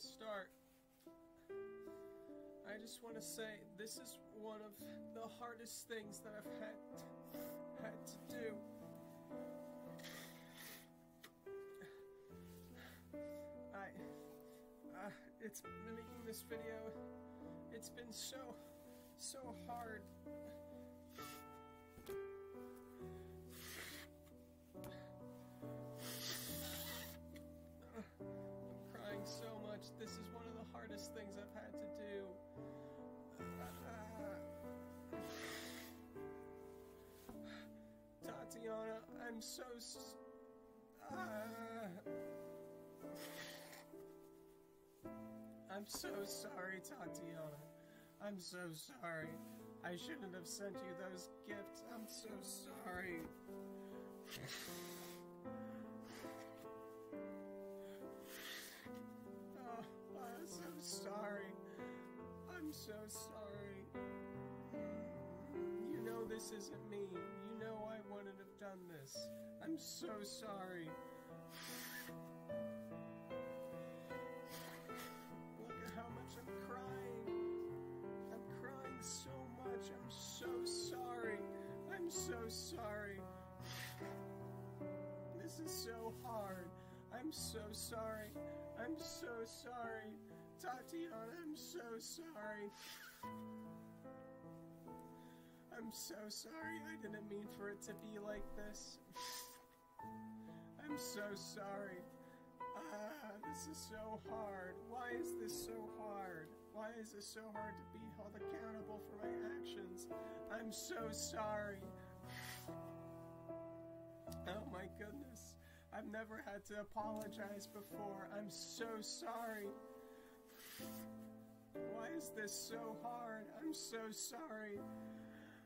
start, I just want to say this is one of the hardest things that I've had had to do. I, uh, it's making this video. It's been so, so hard. I'm so. Uh, I'm so sorry, Tatiana. I'm so sorry. I shouldn't have sent you those gifts. I'm so sorry. Oh, I'm so sorry. I'm so sorry. You know this isn't me. Wouldn't have done this. I'm so sorry. Look at how much I'm crying. I'm crying so much. I'm so sorry. I'm so sorry. This is so hard. I'm so sorry. I'm so sorry. Tatiana, I'm so sorry. I'm so sorry. I didn't mean for it to be like this. I'm so sorry. Ah, this is so hard. Why is this so hard? Why is this so hard to be held accountable for my actions? I'm so sorry. Oh my goodness. I've never had to apologize before. I'm so sorry. Why is this so hard? I'm so sorry.